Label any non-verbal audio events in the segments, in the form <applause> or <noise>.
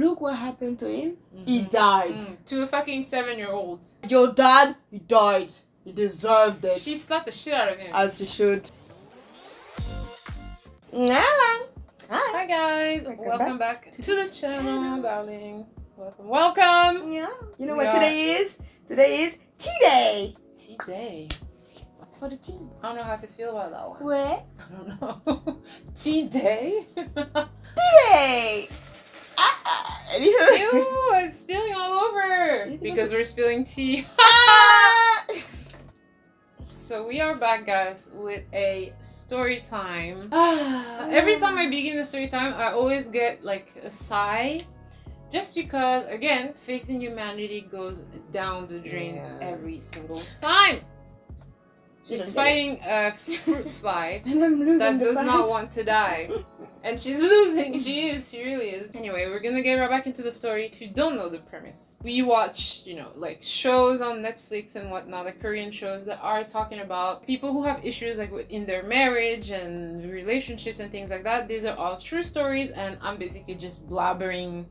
look what happened to him. He Mhm. died. Mm, to a fucking seven year old. Your dad, he died. He deserved it. She slapped the shit out of him. as she should. Yeah. Hi. Hi guys, Welcome welcome, back back, to to, the the channel, channel. darling. Welcome, welcome. Yeah. You know We what are- today is? Today is tea day. Tea day. What's for the tea? I don't know how to feel about that one. Where? <laughs> I don't know. <laughs> tea day. <laughs> Tea day. Ah. Anywho. Ew, it's spilling all over because we're spilling tea. Ah. <laughs> So we are back, guys, with a story time. <sighs> Every time I begin the story time, I always get like a sigh, just because, again, faith in humanity goes down the drain Yeah. every single time. She She's doesn't get it. fighting a <laughs> fruit fly And I'm losing that does fight. not want to die. And she's <laughs> losing. She is. She really is. Anyway, we're gonna get right back into the story. If you don't know the premise, we watch, you know, like shows on Netflix and whatnot, like Korean shows that are talking about people who have issues like in their marriage and relationships and things like that. These are all true stories, and I'm basically just blabbering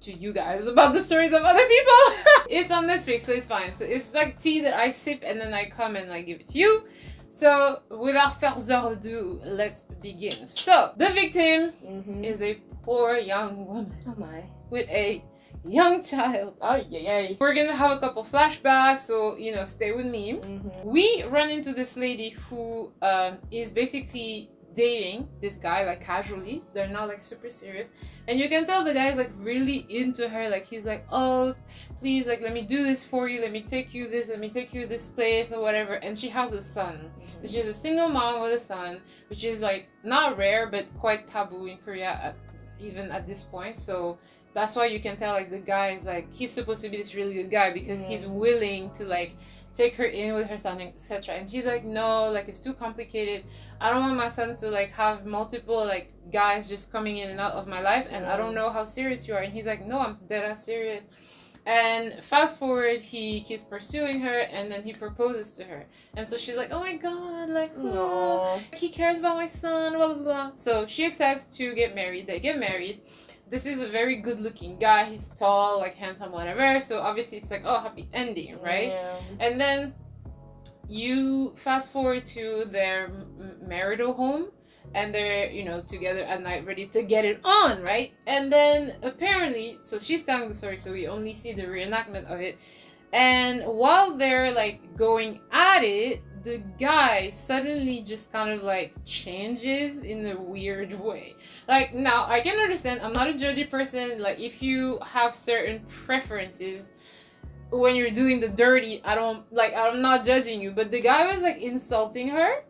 to you guys about the stories of other people. <laughs> it's on this Netflix, so it's fine. So it's like tea that I sip and then I come and I give it to you. So, without further ado, let's begin. So, the victim Mhm. is a poor young woman Oh my. with a young child. Oh yeah yeah. We're gonna have a couple flashbacks, so you know, stay with me. Mm-hmm. We run into this lady who um, is basically dating this guy like casually. They're not like super serious, and you can tell the guy's like really into her. Like he's like, oh, please, like let me do this for you. Let me take you this. Let me take you this place or whatever. And she has a son. Mm-hmm. She is a single mom with a son, which is like not rare but quite taboo in Korea, at, even at this point. So that's why you can tell like the guy is like he's supposed to be this really good guy because Yeah. he's willing to like take her in with her son, etc. And she's like, no, like it's too complicated. I don't want my son to like have multiple like guys just coming in and out of my life, and I don't mm. know how serious you are. And he's like, no, I'm dead ass serious. And fast forward, he keeps pursuing her, and then he proposes to her. And so she's like, "Oh my god, like, oh, No. he cares about my son." Blah blah blah. So she accepts to get married. They get married. This is a very good-looking guy. He's tall, like handsome, whatever. So obviously, it's like, oh, happy ending, right? Yeah. And then you fast forward to their m- marital home and they're, you know, together at night ready to get it on, right? And then apparently, so she's telling the story, so we only see the reenactment of it. And while they're like going at it, the guy suddenly just kind of like changes in a weird way. Like, now I can understand, I'm not a judgy person. Like, if you have certain preferences, when you're doing the dirty, I don't like I'm not judging you, but the guy was like insulting her.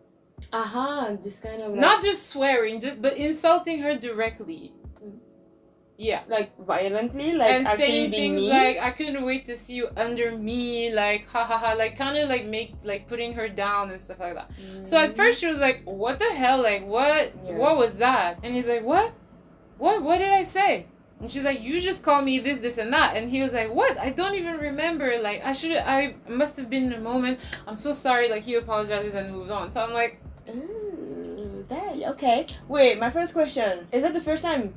Uh-huh. This kind of like, Not just swearing, just but insulting her directly. Mm. Yeah. like violently, like and saying things mean. like I couldn't wait to see you under me, like ha ha ha, like kind of like make like putting her down and stuff like that. So at first she was like, "What the hell? Like what? Yeah. What was that?" And he's like, "What? What? What did I say?" And she's like, "You just called me this, this, and that." And he was like, "What? I don't even remember. Like I should, I must have been in a moment. I'm so sorry." Like he apologizes and moved on. So I'm like, Ooh, that okay. Wait, my first question is that the first time?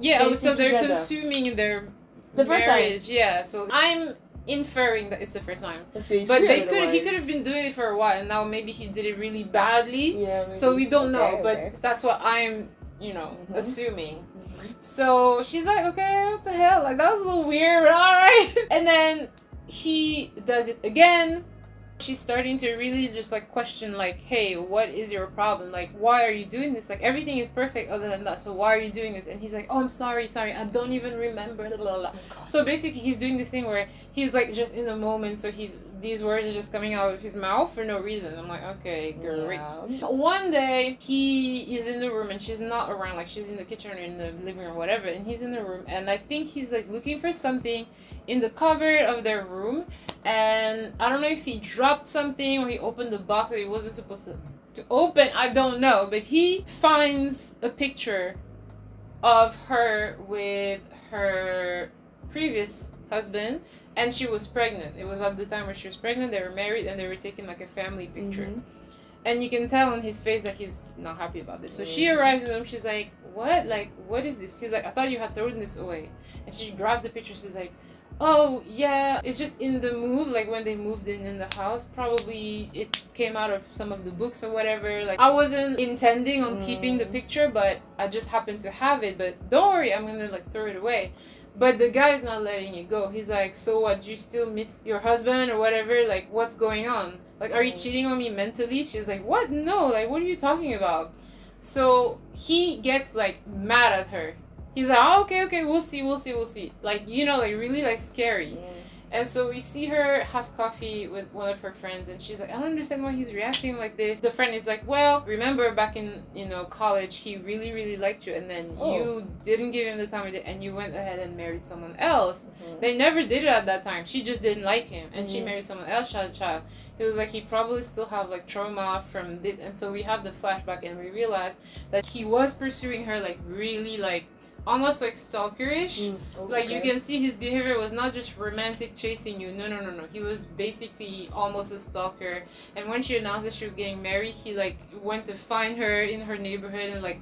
"Yeah." So they're together. consuming their The first time. marriage. Yeah. So I'm inferring that it's the first time. But they could, he could have been doing it for a while, and now maybe he did it really badly. Yeah. Maybe. So we don't know, Okay, but okay. that's what I'm, you know, Mhm. assuming. So she's like, okay, what the hell? Like that was a little weird, <laughs> but all right. And then he does it again. She's starting to really just like question, like, hey, what is your problem? Like, why are you doing this? Like, everything is perfect other than that. So why are you doing this? And he's like, oh, I'm sorry, sorry, I don't even remember. Blah, blah, blah. Oh, So basically, he's doing this thing where he's like just in the moment. So he's these words are just coming out of his mouth for no reason. I'm like, okay, great. Yeah. One day he is in the room and she's not around, like she's in the kitchen or in the living room or whatever, and he's in the room and I think he's like looking for something in the cupboard of their room and I don't know if he dropped something or he opened the box that he wasn't supposed to, to open, I don't know, but he finds a picture of her with her previous husband and she was pregnant. It was at the time where she was pregnant, they were married and they were taking like a family picture Mhm. and you can tell on his face that he's not happy about this. So she Mm. arrives in the room. She's like, "What? Like, what is this?" He's like, "I thought you had thrown this away." And she grabs the picture. She's like, "Oh yeah, it's just in the move. Like when they moved in in the house, probably it came out of some of the books or whatever. Like I wasn't intending on keeping the Mm. picture, but I just happened to have it. But don't worry, I'm gonna like throw it away." But the guy's not letting it go. He's like, "So what? Do you still miss your husband or whatever? Like, what's going on? Like, are you Mm. cheating on me mentally?" She's like, "What? No. Like, what are you talking about?" So he gets like mad at her. He's like, oh, okay, okay, we'll see, we'll see, we'll see. Like, you know, like really like scary. Mm. And so we see her have coffee with one of her friends, and she's like, I don't understand why he's reacting like this. The friend is like, Well, remember back in you know college, he really, really liked you, and then Oh. you didn't give him the time, of day, and you went ahead and married someone else. Mhm. They never did it at that time. She just didn't like him, and she Mhm. married someone else. Child, child. It was like he probably still have like trauma from this, and so we have the flashback, and we realize that he was pursuing her like really like almost like stalkerish. Mm, Like you can see his behavior was not just romantic chasing you. No, no, no, no. He was basically almost a stalker. And when she announced that she was getting married, he like went to find her in her neighborhood and like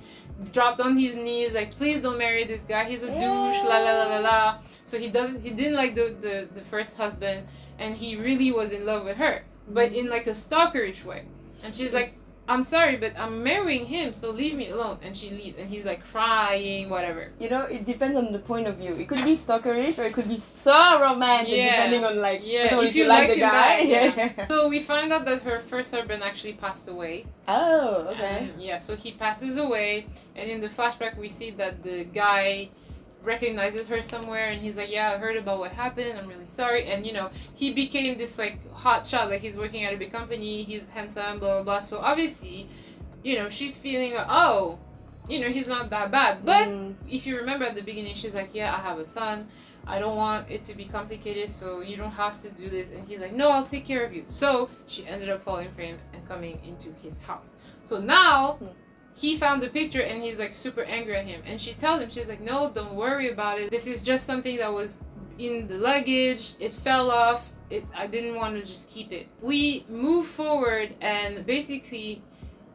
dropped on his knees like, "Please don't marry this guy. He's a douche." La la la la la. So he doesn't. He didn't like the the the first husband, and he really was in love with her, but in like a stalkerish way. And she's like. I'm sorry, but I'm marrying him, so leave me alone. And she leaves, and he's like crying, whatever. You know, it depends on the point of view. It could be stalkerish or it could be so romantic, Yeah. depending on like Yeah, if you, you like like the guy. back, <laughs> yeah. So we find out that her first husband actually passed away. Oh, okay. And, yeah, so he passes away, and in the flashback we see that the guy recognizes her somewhere, and he's like, "Yeah, I heard about what happened. I'm really sorry." And you know, he became this like hot shot, like he's working at a big company, he's handsome, blah blah blah. So obviously, you know, she's feeling, like, oh, you know, he's not that bad. But Mm, if you remember at the beginning, she's like, "Yeah, I have a son. I don't want it to be complicated, so you don't have to do this." And he's like, "No, I'll take care of you." So she ended up falling for him and coming into his house. So now Hmm. He found the picture and he's like super angry at him. And she tells him, she's like, "No, don't worry about it. This is just something that was in the luggage. It fell off. It. I didn't want to just keep it." We move forward and basically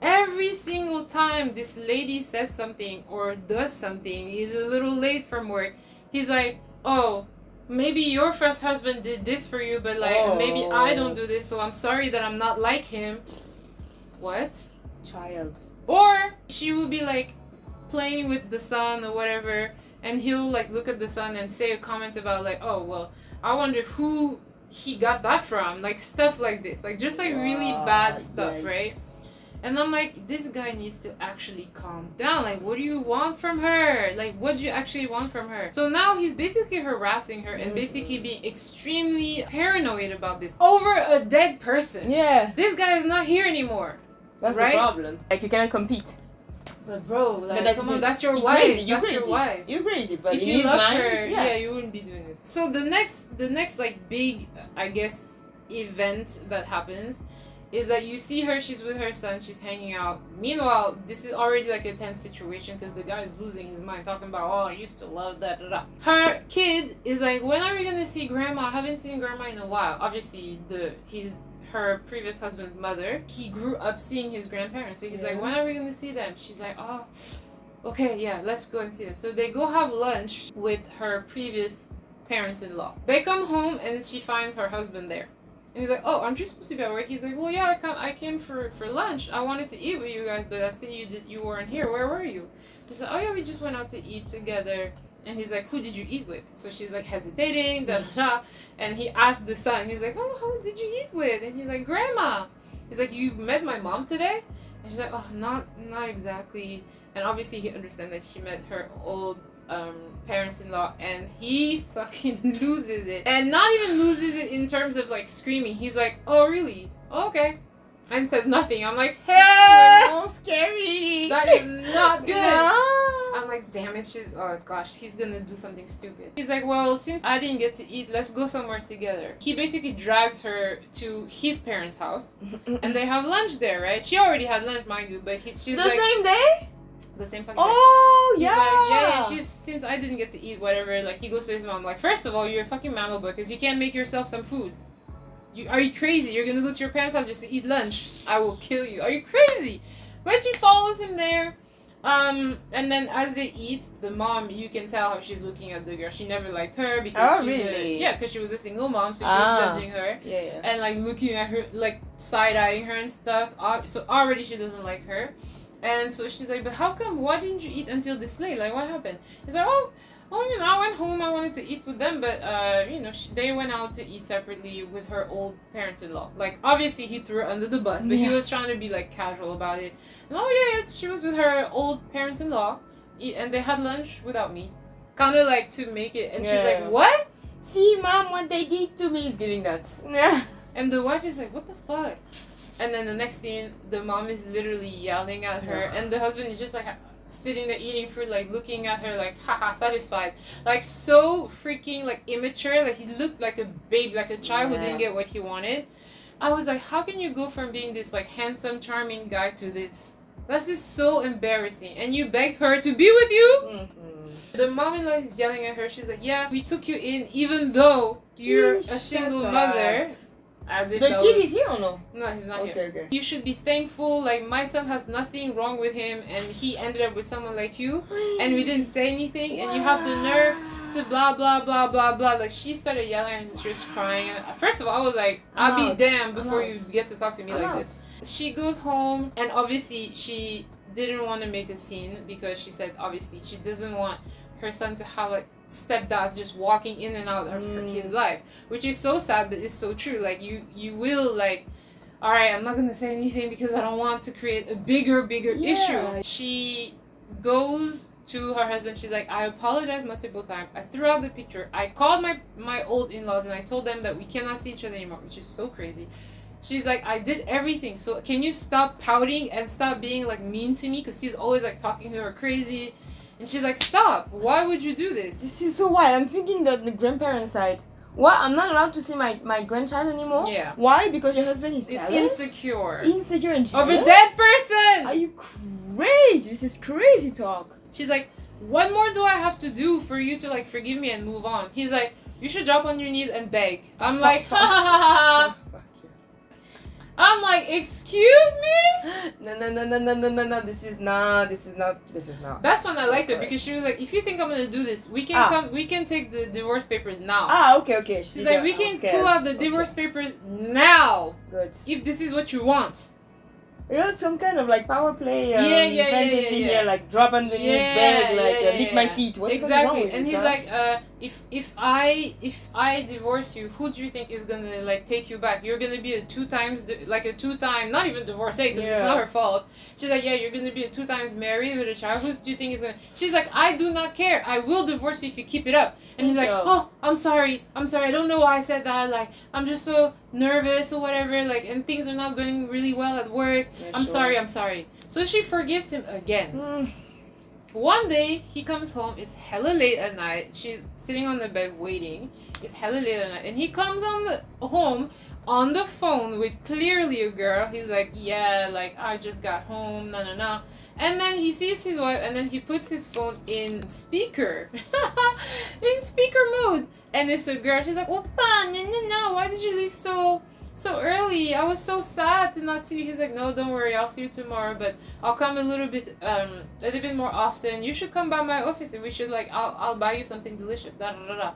every single time this lady says something or does something he's a little late from work he's like oh maybe your first husband did this for you but like maybe i don't oh. do this so i'm sorry that i'm not like him what child. Or she will be like playing with the son or whatever and he'll like look at the son and say a comment about like oh well i wonder who he got that from like stuff like this like just like really ah, bad stuff yikes. right and I'm like, this guy needs to actually calm down. Like, what do you want from her? Like, what do you actually want from her? So now he's basically harassing her and basically mm-hmm. being extremely paranoid about this over a dead person. Yeah, This guy is not here anymore. That's Right? the problem. Like you cannot compete. But bro, like, But that's come on, that's your You're wife. crazy. You're that's crazy. your wife. You're crazy, but if in you love mind, her, yeah. yeah. you wouldn't be doing this. So the next, the next like big, I guess, event that happens is that you see her. She's with her son. She's hanging out. Meanwhile, this is already like a tense situation because the guy is losing his mind, talking about, "Oh, I used to love that." Da, da. Her kid is like, "When are we gonna see grandma? I haven't seen grandma in a while." Obviously, the he's her previous husband's mother. He grew up seeing his grandparents, so he's Yeah. like, "When are we gonna see them?" She's like, "Oh." Okay, yeah, let's go and see them. So they go have lunch with her previous parents-in-law. They come home and she finds her husband there. And he's like, "Oh, aren't you supposed to be at work?" He's like, "Well, yeah, I come, I came for for lunch. I wanted to eat with you guys, but I see you did, you weren't here. Where were you?" He's like, "Oh yeah, we just went out to eat together." And he's like, "Who did you eat with?" So she's like hesitating, da da da. And he asked the son. He's like, "Oh, who did you eat with?" And he's like, "Grandma." He's like, "You met my mom today?" And she's like, "Oh, not not exactly." And obviously, he understands that she met her old um, parents-in-law, and he <laughs> fucking loses it. And not even loses it in terms of like screaming. He's like, "Oh, really? Okay," and says nothing. I'm like, "Hey, so scary. that is not <laughs> good." No. I'm like, damn it, she's, oh gosh, he's gonna do something stupid. He's like, well, since I didn't get to eat, let's go somewhere together. He basically drags her to his parents' house, <laughs> and they have lunch there, right? She already had lunch, mind you, but he, she's the like, same day? the same fucking. Oh yeah. like, yeah, yeah, she's, since I didn't get to eat, whatever, like, he goes to his mom, like, first of all, you're a fucking mammal because you can't make yourself some food. You, are you crazy? You're gonna go to your parents' house just to eat lunch? I will kill you. Are you crazy? But she follows him there. Um, and then as they eat, the mom, you can tell how she's looking at the girl. She never liked her because Oh, she's really? a, yeah, because she was a single mom, so she Ah. was judging her Yeah, yeah. and like looking at her, like side eyeing her and stuff. So already she doesn't like her, and so she's like, "But how come? Why didn't you eat until this late? Like, what happened?" He's like, "Oh, oh, you know, I went home. I wanted to eat with them, but uh, you know, she, they went out to eat separately with her old parents-in-law. Like, obviously he threw her under the bus, but he was trying to be like casual about it. And oh yeah, yeah, she was with her old parents-in-law, and they had lunch without me." Kind of like to make it, and she's like, "What?" See, mom, what they did to me is giving that. <laughs> Yeah. And the wife is like, what the fuck? And then the next scene, the mom is literally yelling at her, and the husband is just like sitting there eating food, like looking at her, like haha, satisfied, like so freaking like immature. Like he looked like a babe, like a child who didn't get what he wanted. I was like, how can you go from being this like handsome, charming guy to this? This is so embarrassing. And you begged her to be with you. Mhm. The mom-in-law is yelling at her. She's like, "Yeah, we took you in, even though you're a single up. Mother." As if The kid was- is here or no? no, he's not here. Okay, okay. You should be thankful. Like my son has nothing wrong with him, and he ended up with someone like you, and we didn't say anything, and you have the nerve to blah blah blah blah blah. Like she started yelling and just crying. And first of all, I was like, "I'll I'm be out. damned before you get to talk to me I'm like out. this." She goes home, and obviously she didn't want to make a scene because she said obviously she doesn't want her son to have like stepdads just walking in and out of her Mm. kid's life, which is so sad, but it's so true. Like you, you will like all right, I'm not gonna say anything because I don't want to create a bigger, bigger Yeah. issue. She goes to her husband. She's like, I apologize multiple times. I threw out the picture. I called my my old in laws and I told them that we cannot see each other anymore, which is so crazy. She's like, I did everything. So can you stop pouting and stop being like mean to me? Because he's always like talking to her crazy. And she's like, stop. Why would you do this? This is so wild. I'm thinking that the grandparent side. What? I'm not allowed to see my, my grandchild anymore? Yeah. Why? Because your husband is It's jealous? insecure. Insecure and Of jealous? a dead person! Are you crazy? This is crazy talk. She's like, what more do I have to do for you to like forgive me and move on? He's like, you should drop on your knees and beg. I'm like, ha ha ha ha. I'm like, excuse me? <gasps> No, no, no, no, no, no, no, no. This is not. This is not. This is not. That's when I liked her because she was like, if you think I'm gonna do this, we can Ah. come, we can take the divorce papers now. Ah, okay, okay. She's like, we can pull out the Okay, divorce papers now Good. if this is what you want. You know, some kind of like power play. Um, Yeah, yeah, yeah, yeah, yeah. here, like drop knee, Yeah, beg, like yeah, uh, lick my feet. What's wrong exactly, and you, he's son? like, uh, if if I if I divorce you, who do you think is gonna like take you back? You're gonna be a two times like a two time, not even divorcee because it's not her fault. She's like, yeah, you're gonna be a two times married with a child. Who do you think is gonna? She's like, I do not care. I will divorce you if you keep it up. And he's like, Yeah. oh, I'm sorry, I'm sorry. I don't know why I said that. Like, I'm just so nervous or whatever. Like, and things are not going really well at work. Yeah, I'm sure. sorry, I'm sorry. So she forgives him again. Mm, One day he comes home, it's hella late at night. She's sitting on the bed waiting. It's hella late at night. And he comes on the home on the phone with clearly a girl. He's like, Yeah, like I just got home, na na na. And then he sees his wife and then he puts his phone in speaker. <laughs> in speaker mode. And it's a girl. She's like, Oppa, no no no, why did you leave so so early? I was so sad to not see you. He's like, No, don't worry, I'll see you tomorrow, but I'll come a little bit um a little bit more often. You should come by my office and we should like I'll I'll buy you something delicious. Da da da da.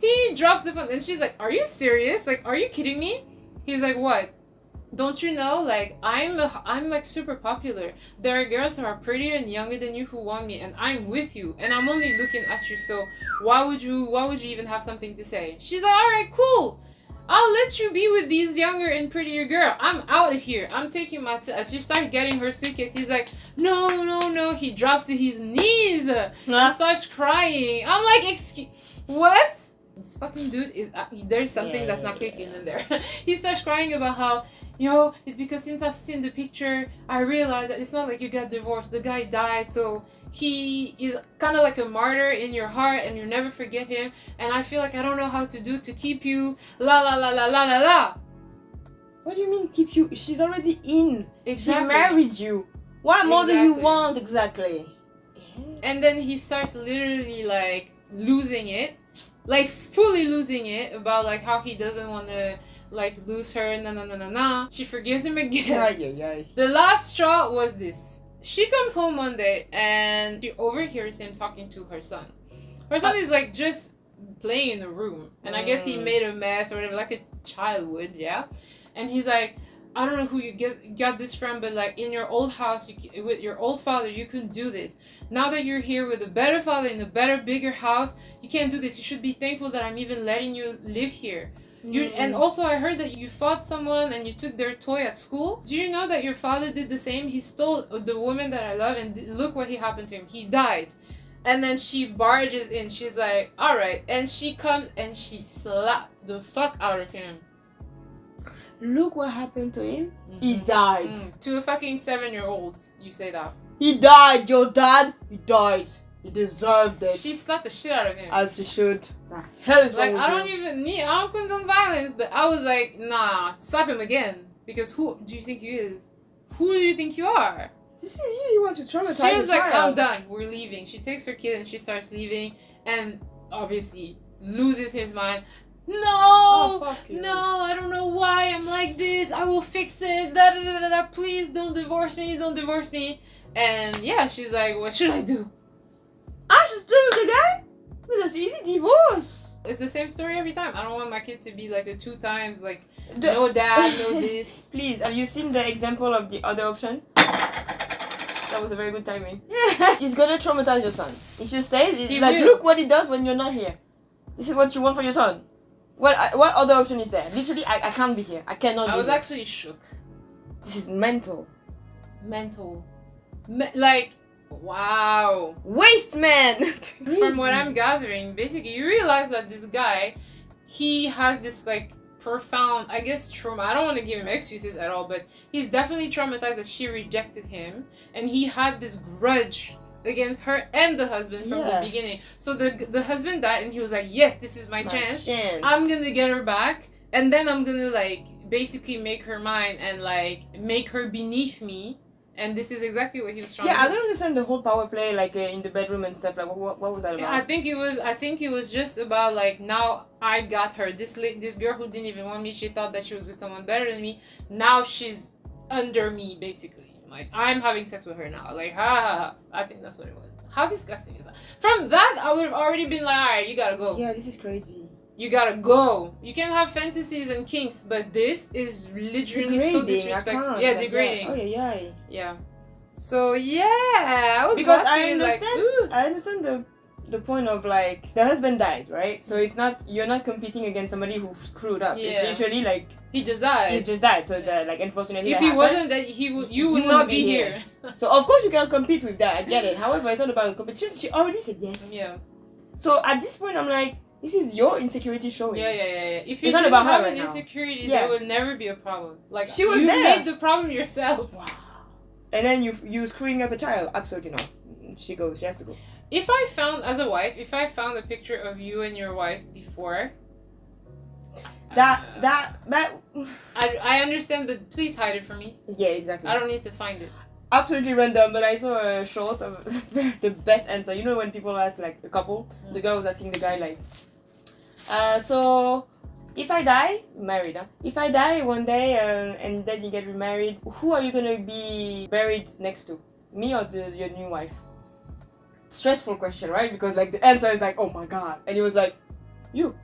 He drops the phone and she's like, Are you serious? Like, are you kidding me? He's like, What? Don't you know? Like, I'm a, I'm like super popular. There are girls who are prettier and younger than you who want me, and I'm with you, and I'm only looking at you. So why would you why would you even have something to say? She's like, All right, cool. I'll let you be with these younger and prettier girl. I'm out of here. I'm taking my t-. As she starts getting her suitcase, he's like, no, no, no. He drops to his knees and Huh? starts crying. I'm like, excuse, what? This fucking dude is. Uh, there's something Yeah, that's yeah, not clicking yeah. in there. <laughs> he starts crying about how, yo, it's because since I've seen the picture, I realized that it's not like you got divorced. The guy died, so he is kind of like a martyr in your heart, and you never forget him. And I feel like I don't know how to do to keep you. La la la la la la la. What do you mean keep you? She's already in. Exactly. She married you. What more do you want exactly? and then he starts literally like losing it like fully losing it about like how he doesn't want to like lose her. Na na na na na. She forgives him again. Ay, ay, ay. The last straw was this. She comes home one day and she overhears him talking to her son. Her son is like just playing in the room, and I guess he Mm. made a mess or whatever, like a child would, yeah. And he's like, I don't know who you get got this from, but like in your old house, you, with your old father, you couldn't do this. Now that you're here with a better father in a better, bigger house, you can't do this. You should be thankful that I'm even letting you live here. You Mm. and also I heard that you fought someone and you took their toy at school. Do you know that your father did the same? He stole the woman that I love and look what he happened to him. He died. And then she barges in. She's like, "All right." And she comes and she slapped the fuck out of him. Look what happened to him. He Mhm. died. Mm, to a fucking 7-year-old. You say that. He died. Your dad, he died. He deserved it. She slapped the shit out of him. as he should. The hell is like wrong with I don't you? even me. I don't condone violence, but I was like, nah, slap him again because who do you think he is? Who do you think you are? This is you. You want to traumatize She was the like, I'm done. We're leaving. She takes her kid and she starts leaving, and obviously loses his mind. No, Oh, fuck no, I don't know why I'm like this. I will fix it. Da, da, da, da, da. Please don't divorce me. Don't divorce me. And yeah, she's like, what should I do? I just do with the guy with this easy divorce. It's the same story every time. I don't want my kid to be like a two times like The- no dad, no <laughs> this. Please, have you seen the example of the other option? That was a very good timing. He's gonna traumatize your son. If you stay, it's He like look what he does when you're not here. This is what you want for your son. What I- what other option is there? Literally, I, I can't be here. I cannot. I was here. actually shook. This is mental. Mental. Me- like, wow. Waste man. <laughs> From what I'm gathering, basically, you realize that this guy, he has this like profound, I guess, trauma. I don't want to give him excuses at all, but he's definitely traumatized that she rejected him, and he had this grudge against her and the husband from Yeah. the beginning. So the the husband died, and he was like, "Yes, this is my, My chance. chance. I'm gonna get her back, and then I'm gonna like basically make her mine and like make her beneath me." And this is exactly what he was trying Yeah, to I do. don't understand the whole power play, like uh, in the bedroom and stuff. Like, what, what, what was that about? I think it was. I think it was just about like now I got her. This this girl who didn't even want me. She thought that she was with someone better than me. Now she's under me basically. Like I'm having sex with her now. Like ha ha ha. I think that's what it was. How disgusting is that? From that, I would have already been like, all right, you gotta go. yeah, this is crazy. You gotta go. You can have fantasies and kinks, but this is literally so Degrading, I disrespectful. Yeah, like, degrading. Yeah. Oh yeah, yeah. Yeah. So yeah, I was Because I like, understand- ooh. I understand the the point of like the husband died, right? So it's not you're not competing against somebody who screwed up. Yeah. It's literally like he just died. he just died. So that like unfortunately if he happened. wasn't that he would you would not be be here. here. <laughs> So of course you can compete with that. I get it. However, it's not about competition. She already said yes. yeah. So at this point, I'm like, this is your insecurity showing. Yeah, yeah, yeah, yeah. If you It's not didn't about her have right an now. insecurity, Yeah. there would never be a problem. Like She was you there. made the problem yourself. Wow. And then you you screwing up a child. Absolutely not. She goes. She has to go. If I found as a wife, if I found a picture of you and your wife before, That uh, that that. I, I understand, but please hide it from me. Yeah, exactly. I don't need to find it. absolutely random, but I saw a short of <laughs> the best answer. You know when people ask like a couple, the girl was asking the guy like, uh, so if I die, married, huh? If I die one day uh, and then you get remarried, who are you gonna be buried next to? Me or the, your new wife? Stressful question, right? Because like the answer is like, oh my god, and he was like, you,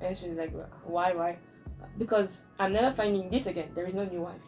and she's like, why, why? Because I'm never finding this again. There is no new wife.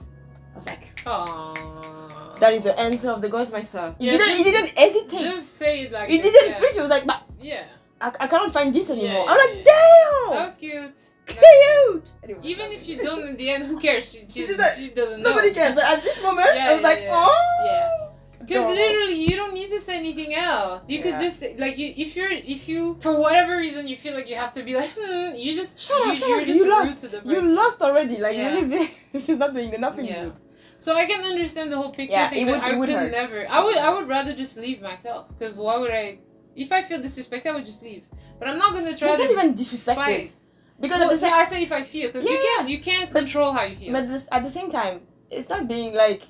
I was like. Aww. That is the answer of the gods, my son. He Yeah, didn't. just- didn't hesitate. Just say it like he this, didn't yeah. preach. He was like, but Yeah, I, I cannot find this anymore. yeah, I'm like, damn, that was cute. <laughs> cute. Anyway, Even if you don't in the end, who cares? She, she, like, she doesn't know. nobody cares. But at this moment, Yeah, I was yeah, like, oh, Yeah. Because literally, you don't need to say anything else. You could just like you if you're if you for whatever reason you feel like you have to be like hmm, you just Shut you, up, shut you're up. just You rude lost. to the You lost already. Like this is <laughs> this is not doing nothing good. So I can understand the whole picture Yeah, thing, it but would- I it would could hurt. never. I would I would rather just leave myself because why would I? If I feel disrespected, I would just leave. But I'm not gonna try It's to not even disrespected fight. because Well, at the same I say if I feel because you can't you can't But- control how you feel. But this, at the same time, it's not being like.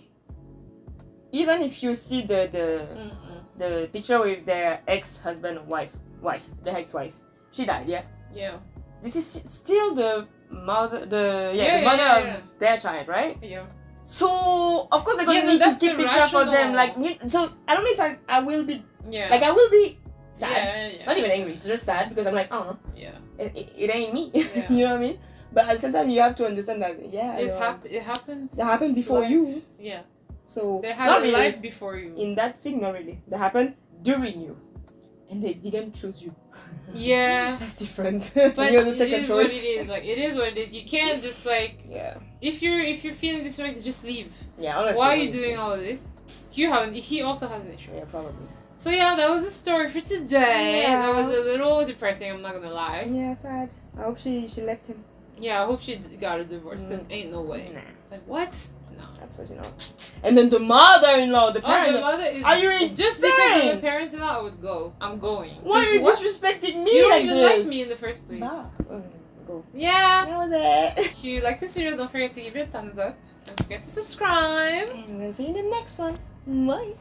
Even if you see the the Mm-mm. the picture with their ex husband wife, wife, the ex wife, she died, yeah. Yeah. this is still the mother, the yeah, Yeah, the yeah, mother yeah, of their child, right? Yeah. So of course they're gonna Yeah, but need to keep picture for them. Like, so I don't know if I, I will be Yeah. like I will be sad, Yeah, yeah, not even angry, it's just sad because I'm like, oh, yeah. it, it, it ain't me. <laughs> Yeah. you know what I mean? But at the same time, you have to understand that yeah, It's hap- it happens. It happened before life. you. Yeah. So They had not a really life before you. in that thing, not really. That happened during you, and they didn't choose you. Yeah. <laughs> That's different. <laughs> But You're the second is choice. what it is. Like it is what it is. You can't just like Yeah, if you're if you're feeling disrespected, just leave. yeah. Honestly, Why are you honestly. doing all of this? You haven't. He also has an issue. Yeah, probably. So yeah, that was the story for today. Yeah. That was a little depressing. I'm not gonna lie. Yeah, sad. I hope she she left him. Yeah, I hope she got a divorce. Cause Mm. ain't no way. Nah, Like what? No. absolutely not. And then the mother-in-law, the Oh, parents. the mother is. Are you Just because of insane? the parents-in-law, I would go. I'm going. Why are you what? disrespecting me You don't like even this? like me in the first place. Bah. Mm, Go. Yeah. That was it. If you like this video, don't forget to give it a thumbs up. Don't forget to subscribe. And we'll see you in the next one. Bye.